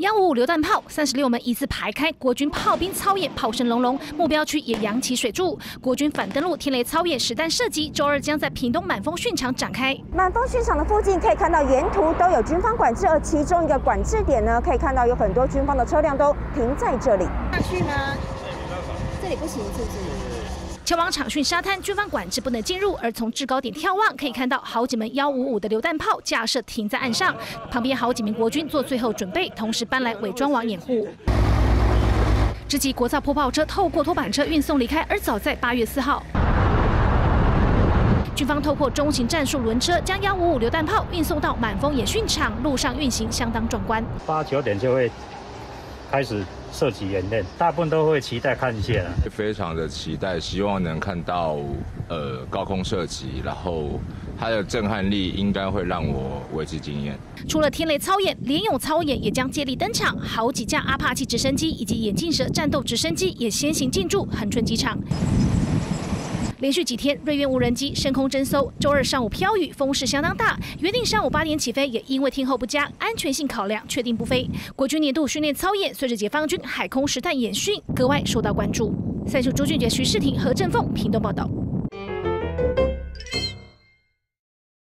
幺五五榴弹炮三十六门一字排开，国军炮兵操演，炮声隆隆，目标区也扬起水柱。国军反登陆天雷操演实弹射击，周二将在屏东满丰训场展开。满丰训场的附近可以看到沿途都有军方管制，而其中一个管制点呢，可以看到有很多军方的车辆都停在这里。下去吗？这里不行，是不是？前往场训沙滩，军方管制不能进入。而从制高点眺望，可以看到好几门幺五五的榴弹炮架设停在岸上，旁边好几名国军做最后准备，同时搬来伪装网掩护。这起国造破炮车透过拖板车运送离开，而早在八月四号，军方透过中型战术轮车将幺五五榴弹炮运送到满丰演训场，路上运行相当壮观。八九点就会。开始涉及演练，大部分都会期待看一下，非常的期待，希望能看到呃高空射击，然后它的震撼力应该会让我为之惊艳。除了天雷操演，联勇操演也将接力登场，好几架阿帕奇直升机以及眼镜蛇战斗直升机也先行进驻恒春机场。连续几天，瑞渊无人机升空侦搜。周二上午飘雨，风势相当大，约定上午八点起飞，也因为天候不佳，安全性考量，确定不飞。国军年度训练操演，随着解放军海空实弹演训，格外受到关注。赛事朱俊杰、徐世挺、何振凤，屏东报道。